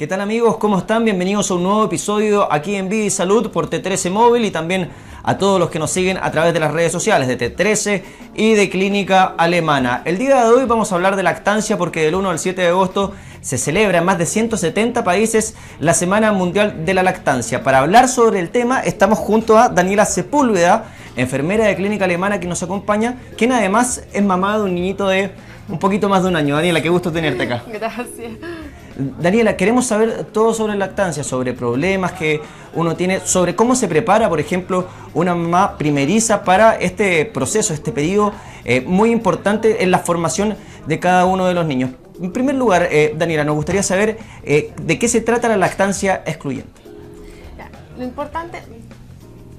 ¿Qué tal amigos? ¿Cómo están? Bienvenidos a un nuevo episodio aquí en Vida y Salud por T13 Móvil y también a todos los que nos siguen a través de las redes sociales de T13 y de Clínica Alemana. El día de hoy vamos a hablar de lactancia porque del 1 al 7 de agosto se celebra en más de 170 países la Semana Mundial de la Lactancia. Para hablar sobre el tema estamos junto a Daniela Sepúlveda, enfermera de Clínica Alemana que nos acompaña, quien además es mamá de un niñito de un poquito más de un año. Daniela, qué gusto tenerte acá. Gracias. Daniela, queremos saber todo sobre lactancia, sobre problemas que uno tiene, sobre cómo se prepara, por ejemplo, una mamá primeriza para este proceso, este pedido eh, muy importante en la formación de cada uno de los niños. En primer lugar, eh, Daniela, nos gustaría saber eh, de qué se trata la lactancia excluyente. lo importante,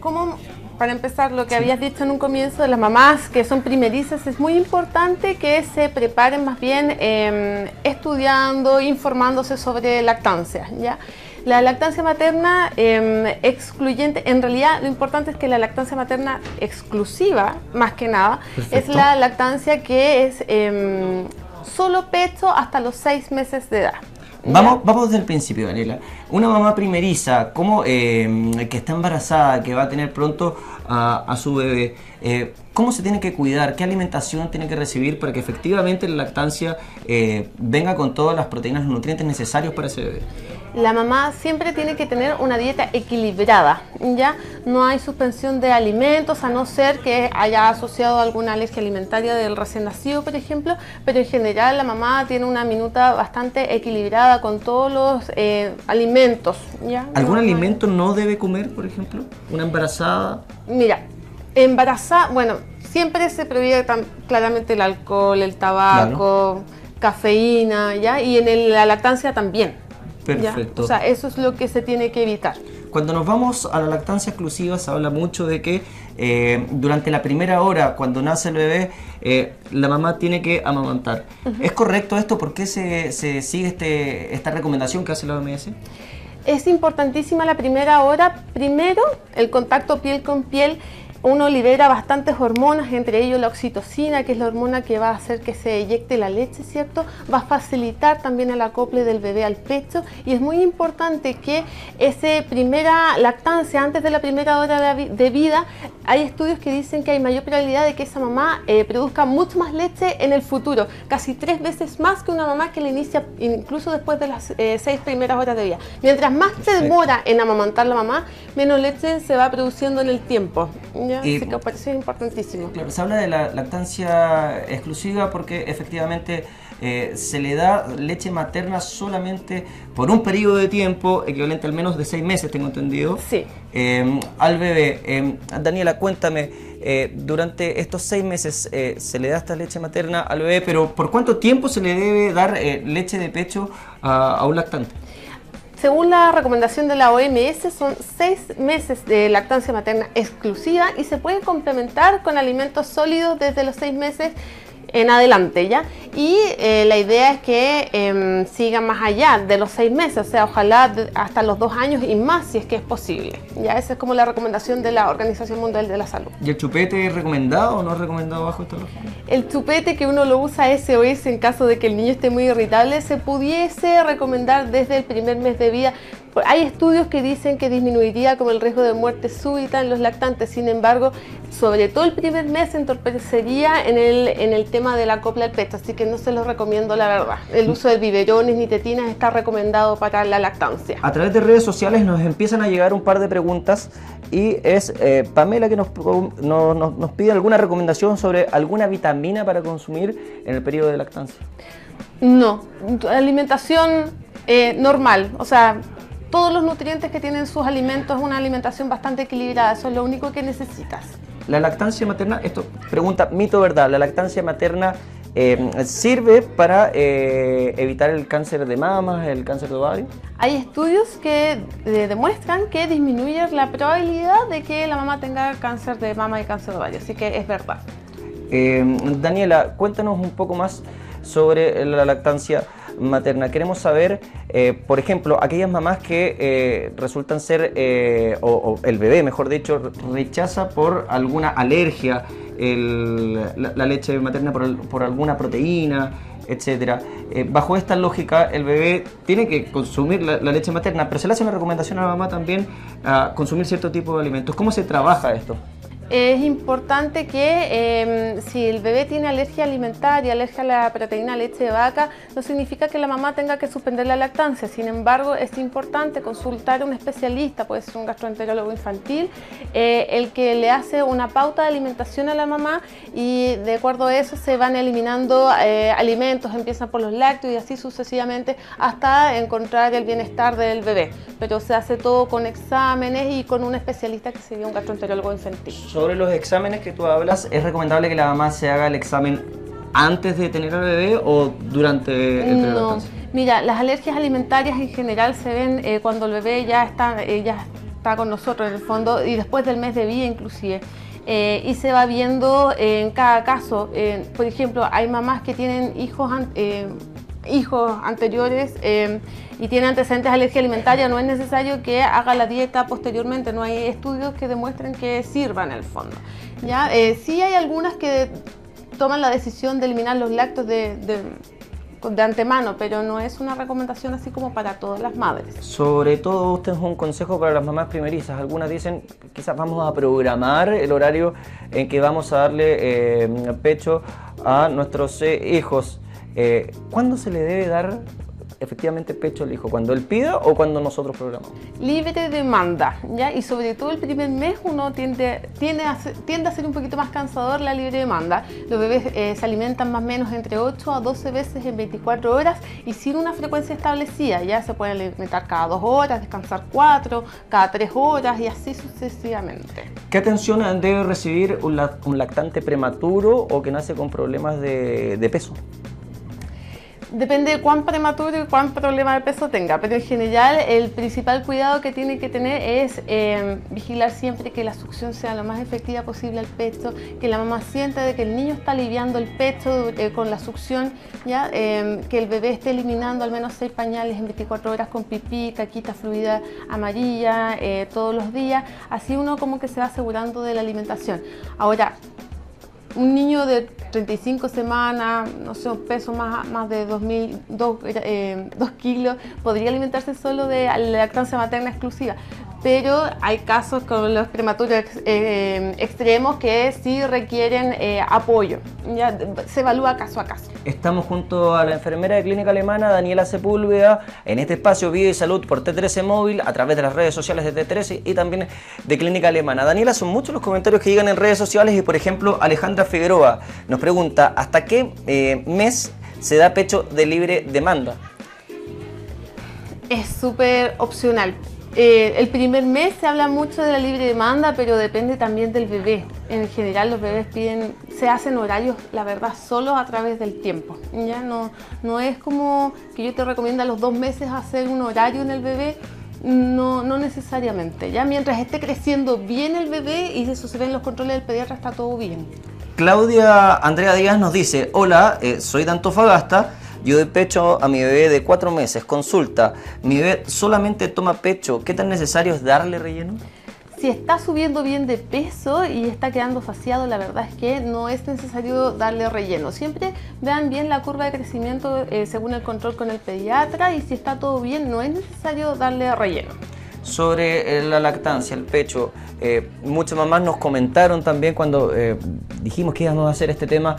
¿cómo para empezar, lo que habías dicho en un comienzo de las mamás que son primerizas, es muy importante que se preparen más bien em, estudiando, informándose sobre lactancia. ¿ya? La lactancia materna em, excluyente, en realidad lo importante es que la lactancia materna exclusiva, más que nada, es la lactancia que es em, solo pecho hasta los seis meses de edad. Vamos, vamos desde el principio, Daniela. Una mamá primeriza, como eh, que está embarazada, que va a tener pronto a, su bebé, eh, ¿cómo se tiene que cuidar? ¿Qué alimentación tiene que recibir para que efectivamente la lactancia eh, venga con todas las proteínas, los nutrientes necesarios para ese bebé? La mamá siempre tiene que tener una dieta equilibrada, ¿ya? No hay suspensión de alimentos, a no ser que haya asociado alguna alergia alimentaria del recién nacido, por ejemplo, pero en general la mamá tiene una minuta bastante equilibrada con todos los eh, alimentos, ¿ya? ¿Algún alimento no debe comer, por ejemplo? ¿Una embarazada? Mira, embarazada, bueno, siempre se prohíbe claramente el alcohol, el tabaco, cafeína, ¿ya? Y en la lactancia también. Perfecto. O sea, eso es lo que se tiene que evitar. Cuando nos vamos a la lactancia exclusiva se habla mucho de que eh, durante la primera hora, cuando nace el bebé, eh, la mamá tiene que amamantar. ¿Es correcto esto? ¿Por qué se, se sigue este, esta recomendación que hace la OMS? Es importantísima la primera hora. Primero, el contacto piel con piel uno libera bastantes hormonas, entre ellos la oxitocina, que es la hormona que va a hacer que se eyecte la leche, ¿cierto? Va a facilitar también el acople del bebé al pecho y es muy importante que esa primera lactancia, antes de la primera hora de vida, hay estudios que dicen que hay mayor probabilidad de que esa mamá eh, produzca mucho más leche en el futuro, casi tres veces más que una mamá que le inicia incluso después de las eh, seis primeras horas de vida. Mientras más se demora en amamantar la mamá, menos leche se va produciendo en el tiempo. Y, sí que parece importantísimo. Claro, se habla de la lactancia exclusiva porque efectivamente eh, se le da leche materna solamente por un periodo de tiempo equivalente al menos de seis meses, tengo entendido, sí. Em, al bebé. Em, Daniela, cuéntame, eh, durante estos seis meses eh, se le da esta leche materna al bebé, pero ¿por cuánto tiempo se le debe dar leche de pecho a un lactante? Según la recomendación de la OMS, son seis meses de lactancia materna exclusiva y se puede complementar con alimentos sólidos desde los seis meses en adelante ya. Y eh, la idea es que eh, sigan más allá de los seis meses, o sea, ojalá hasta los dos años y más si es que es posible. Ya esa es como la recomendación de la Organización Mundial de la Salud. ¿Y el chupete es recomendado o no es recomendado bajo esta régimen? El chupete que uno lo usa SOS en caso de que el niño esté muy irritable se pudiese recomendar desde el primer mes de vida hay estudios que dicen que disminuiría como el riesgo de muerte súbita en los lactantes, sin embargo, sobre todo el primer mes entorpecería en el, en el tema de la copla del pecho, así que no se los recomiendo la verdad. El uso de biberones ni tetinas está recomendado para la lactancia. A través de redes sociales nos empiezan a llegar un par de preguntas y es eh, Pamela que nos, nos, nos pide alguna recomendación sobre alguna vitamina para consumir en el periodo de lactancia. No, alimentación eh, normal, o sea, todos los nutrientes que tienen sus alimentos, una alimentación bastante equilibrada, eso es lo único que necesitas. La lactancia materna, esto pregunta mito verdad, la lactancia materna eh, sirve para eh, evitar el cáncer de mamas, el cáncer de ovario. Hay estudios que eh, demuestran que disminuye la probabilidad de que la mamá tenga cáncer de mama y cáncer de ovario, así que es verdad. Daniela, cuéntanos un poco más sobre la lactancia materna. Queremos saber, eh, por ejemplo, aquellas mamás que eh, resultan ser, eh, o, el bebé, mejor dicho, rechaza por alguna alergia la, leche materna por, alguna proteína. etcétera. Eh, bajo esta lógica, el bebé tiene que consumir la, leche materna, pero se le hace una recomendación a la mamá también a consumir cierto tipo de alimentos. ¿Cómo se trabaja esto? Es importante que em, si el bebé tiene alergia alimentaria, alergia a la proteína leche de vaca, no significa que la mamá tenga que suspender la lactancia. Sin embargo, es importante consultar a un especialista, puede ser un gastroenterólogo infantil, eh, el que le hace una pauta de alimentación a la mamá y de acuerdo a eso se van eliminando eh, alimentos, empiezan por los lácteos y así sucesivamente hasta encontrar el bienestar del bebé. Pero se hace todo con exámenes y con un especialista que sería un gastroenterólogo infantil sobre los exámenes que tú hablas, ¿es recomendable que la mamá se haga el examen antes de tener al bebé o durante el periodo no. Mira, las alergias alimentarias en general se ven eh, cuando el bebé ya está, eh, ya está con nosotros en el fondo y después del mes de vida inclusive. Eh, y se va viendo en cada caso. por ejemplo, hay mamás que tienen hijos hijos anteriores eh, y tiene antecedentes de alergia alimentaria, no es necesario que haga la dieta posteriormente, no hay estudios que demuestren que sirva en el fondo. ¿ya? Eh, sí hay algunas que toman la decisión de eliminar los lácteos de, de, antemano, pero no es una recomendación así como para todas las madres. Sobre todo, usted es un consejo para las mamás primerizas. Algunas dicen, quizás vamos a programar el horario en que vamos a darle eh, pecho a nuestros hijos. Eh, ¿Cuándo se le debe dar efectivamente pecho al hijo? ¿Cuando él pida o cuando nosotros programamos? Libre demanda, ¿ya? Y sobre todo el primer mes uno tiende, tiende, a, ser, tiende a ser un poquito más cansador la libre demanda. Los bebés eh, se alimentan más o menos entre 8 a 12 veces en 24 horas y sin una frecuencia establecida. Ya se pueden alimentar cada 2 horas, descansar 4, cada 3 horas y así sucesivamente. ¿Qué atención debe recibir un, lactante prematuro o que nace con problemas de peso? Depende de cuán prematuro y cuán problema de peso tenga, pero en general el principal cuidado que tiene que tener es em, vigilar siempre que la succión sea lo más efectiva posible al pecho, que la mamá sienta de que el niño está aliviando el pecho eh, con la succión, ¿ya? Em, que el bebé esté eliminando al menos seis pañales en 24 horas con pipí, caquita fluida amarilla eh, todos los días, así uno como que se va asegurando de la alimentación. Ahora, un niño de 35 semanas, no sé, un peso más, más de 2, 2 eh, kilos, podría alimentarse solo de lactancia materna exclusiva pero hay casos con los prematuros eh, extremos que sí requieren eh, apoyo. Ya se evalúa caso a caso. Estamos junto a la enfermera de clínica alemana Daniela Sepúlveda en este espacio Vida y Salud por T13 Móvil a través de las redes sociales de T13 y también de clínica alemana. Daniela, son muchos los comentarios que llegan en redes sociales y por ejemplo Alejandra Figueroa nos pregunta ¿hasta qué eh, mes se da pecho de libre demanda? Es súper opcional eh, el primer mes se habla mucho de la libre demanda, pero depende también del bebé. En general los bebés piden, se hacen horarios, la verdad, solo a través del tiempo. Ya no, no es como que yo te recomiendo a los dos meses hacer un horario en el bebé, no, no necesariamente. Ya mientras esté creciendo bien el bebé y se ve en los controles del pediatra, está todo bien. Claudia Andrea Díaz nos dice, hola, eh, soy de Antofagasta yo doy pecho a mi bebé de cuatro meses. Consulta, mi bebé solamente toma pecho. ¿Qué tan necesario es darle relleno? Si está subiendo bien de peso y está quedando faciado, la verdad es que no es necesario darle relleno. Siempre vean bien la curva de crecimiento eh, según el control con el pediatra y si está todo bien, no es necesario darle relleno sobre eh, la lactancia, el pecho. Eh, muchas mamás nos comentaron también cuando eh, dijimos que íbamos a hacer este tema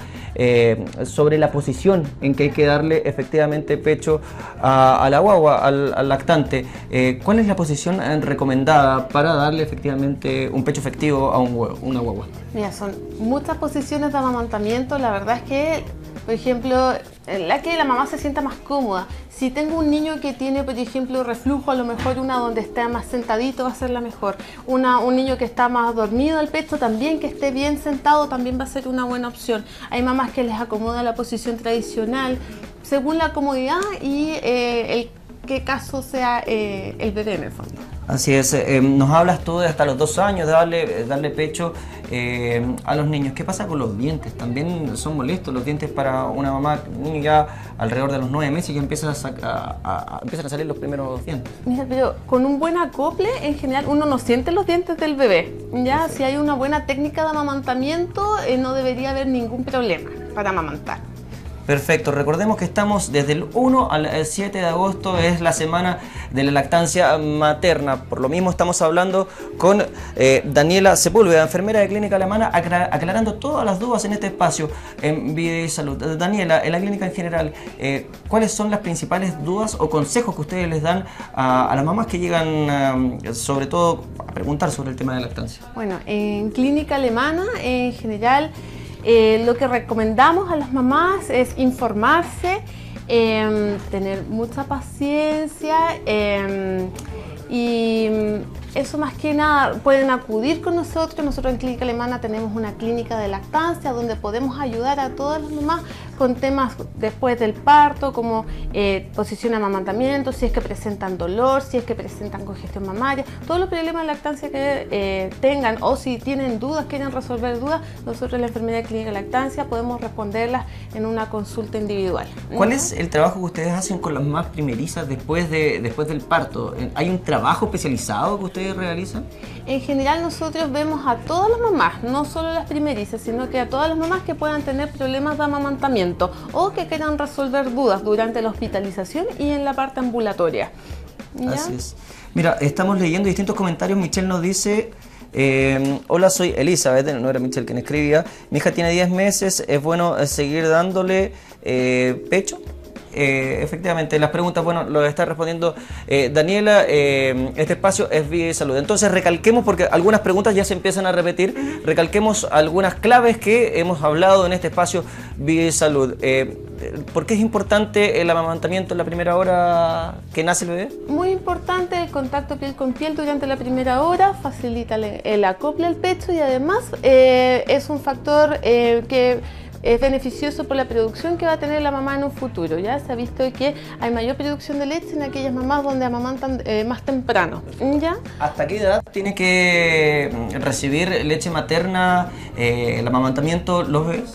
sobre la posición en que hay que darle efectivamente pecho a, la guagua, al, lactante. ¿Cuál es la posición recomendada para darle efectivamente un pecho efectivo a un una guagua? Mira, son muchas posiciones de amamantamiento. La verdad es que por ejemplo, en la que la mamá se sienta más cómoda. Si tengo un niño que tiene, por ejemplo, reflujo, a lo mejor una donde esté más sentadito va a ser la mejor. Una, un niño que está más dormido al pecho, también que esté bien sentado, también va a ser una buena opción. Hay mamás que les acomoda la posición tradicional según la comodidad y eh, el qué caso sea eh, el bebé en el fondo. Así es, eh, nos hablas tú de hasta los dos años de darle, darle pecho eh, a los niños. ¿Qué pasa con los dientes? También son molestos los dientes para una mamá, niño ya alrededor de los nueve meses y que empiezan a, empiezan a salir los primeros dientes. Mira, pero con un buen acople, en general, uno no siente los dientes del bebé. Ya, si hay una buena técnica de amamantamiento, no debería haber ningún problema para amamantar. Perfecto, recordemos que estamos desde el 1 al 7 de agosto, es la semana de la lactancia materna. Por lo mismo estamos hablando con eh, Daniela Sepúlveda, enfermera de Clínica Alemana, aclarando todas las dudas en este espacio en Vida y Salud. Daniela, en la clínica en general, eh, ¿cuáles son las principales dudas o consejos que ustedes les dan a, las mamás que llegan eh, sobre todo a preguntar sobre el tema de la lactancia? Bueno, en Clínica Alemana en general eh, lo que recomendamos a las mamás es informarse, em, tener mucha paciencia em, y eso más que nada pueden acudir con nosotros. Nosotros en Clínica Alemana tenemos una clínica de lactancia donde podemos ayudar a todas las mamás con temas después del parto, como eh, posición de amamantamiento, si es que presentan dolor, si es que presentan congestión mamaria, todos los problemas de lactancia que eh, tengan o si tienen dudas, quieren resolver dudas, nosotros en la enfermedad clínica de lactancia podemos responderlas en una consulta individual. ¿Cuál es el trabajo que ustedes hacen con las más primerizas después, de, después del parto? ¿Hay un trabajo especializado que ustedes realizan? En general nosotros vemos a todas las mamás, no solo las primerizas, sino que a todas las mamás que puedan tener problemas de amamantamiento o que quieran resolver dudas durante la hospitalización y en la parte ambulatoria. Así es. Mira, estamos leyendo distintos comentarios. Michelle nos dice... Eh, hola, soy Elizabeth, no era Michelle quien escribía. Mi hija tiene 10 meses, es bueno seguir dándole eh, pecho. Eh, efectivamente, las preguntas, bueno, lo está respondiendo eh, Daniela. Eh, este espacio es Vida y Salud. Entonces, recalquemos, porque algunas preguntas ya se empiezan a repetir, recalquemos algunas claves que hemos hablado en este espacio Vida y Salud. ¿Por qué es importante el amamantamiento en la primera hora que nace el bebé? Muy importante el contacto piel con piel durante la primera hora, facilita el acople al pecho y además es un factor que es beneficioso por la producción que va a tener la mamá en un futuro. Ya se ha visto que hay mayor producción de leche en aquellas mamás donde amamantan eh, más temprano. ¿ya? ¿Hasta qué edad tiene que mm, recibir leche materna, eh, el amamantamiento los bebés?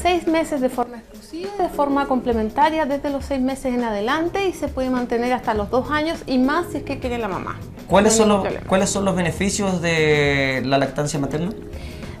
Seis meses de forma exclusiva, de forma complementaria desde los seis meses en adelante y se puede mantener hasta los dos años y más si es que quiere la mamá. ¿Cuáles, son los, ¿cuáles son los beneficios de la lactancia materna?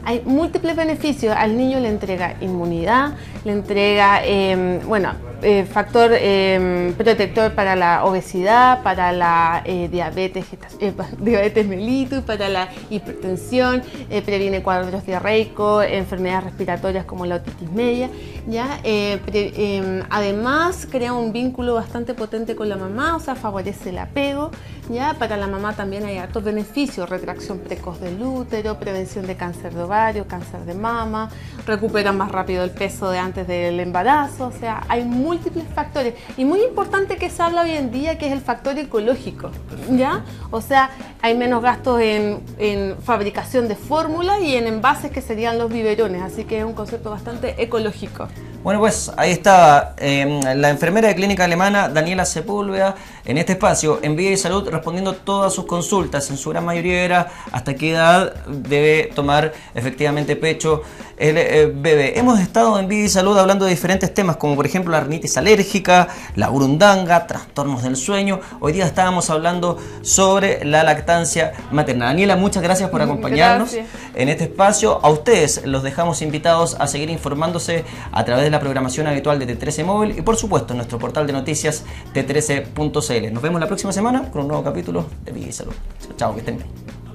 Hay múltiples beneficios. Al niño le entrega inmunidad, le entrega, em, bueno, eh, factor em, protector para la obesidad, para la eh, diabetes, eh, diabetes mellitus, para la hipertensión, previene cuadros diarreicos, enfermedades respiratorias como la otitis media. ¿ya? Em, además, crea un vínculo bastante potente con la mamá, o sea, favorece el apego. ¿ya? Para la mamá también hay altos beneficios, retracción precoz del útero, prevención de cáncer de ovario, cáncer de mama, recupera más rápido el peso de antes del embarazo, o sea, hay múltiples factores. Y muy importante que se habla hoy en día, que es el factor ecológico, ¿ya? O sea, hay menos gastos en, fabricación de fórmulas y en envases que serían los biberones, así que es un concepto bastante ecológico. Bueno, pues ahí está em, la enfermera de clínica alemana Daniela Sepúlveda en este espacio en Vida y Salud respondiendo todas sus consultas. En su gran mayoría era hasta qué edad debe tomar efectivamente pecho el eh, bebé. Hemos estado en Vida y Salud hablando de diferentes temas como por ejemplo la rinitis alérgica, la burundanga, trastornos del sueño. Hoy día estábamos hablando sobre la lactancia materna. Daniela, muchas gracias por acompañarnos en este espacio. A ustedes los dejamos invitados a seguir informándose a través de la programación habitual de T13 Móvil y por supuesto nuestro portal de noticias t13.cl. Nos vemos la próxima semana con un nuevo capítulo de Vida y Salud. Chao, que estén bien.